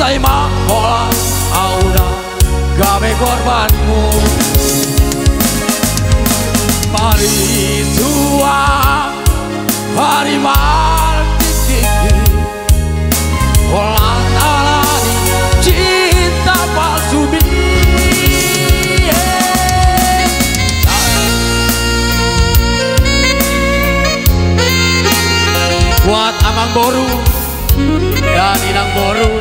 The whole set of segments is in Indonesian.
Sai mahola aura gabe korbanmu Mari tua Buat Amang Boru dan Inang Boru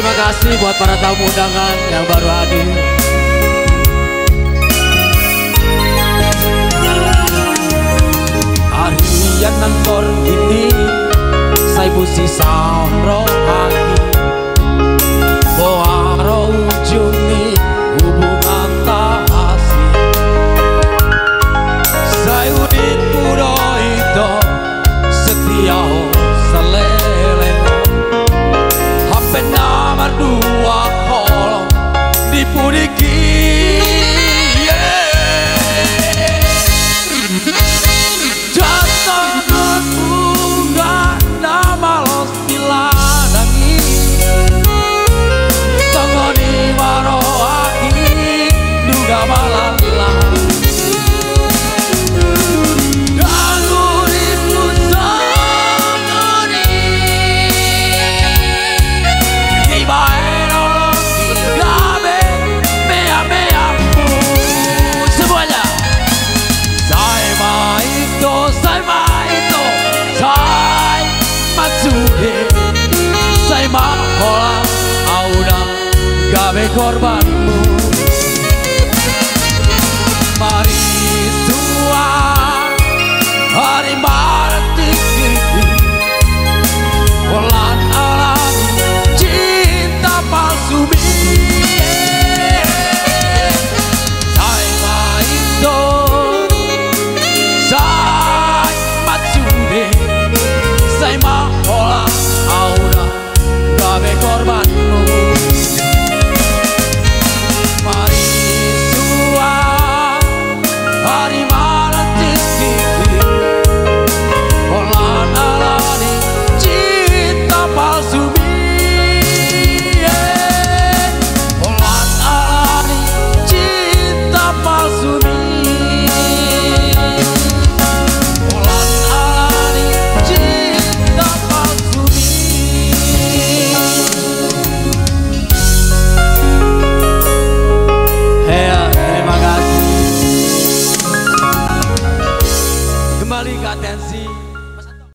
Terima kasih buat para tamu undangan yang baru hadir. Harian nantor ini saya busi samro Gabe korbanmu Mari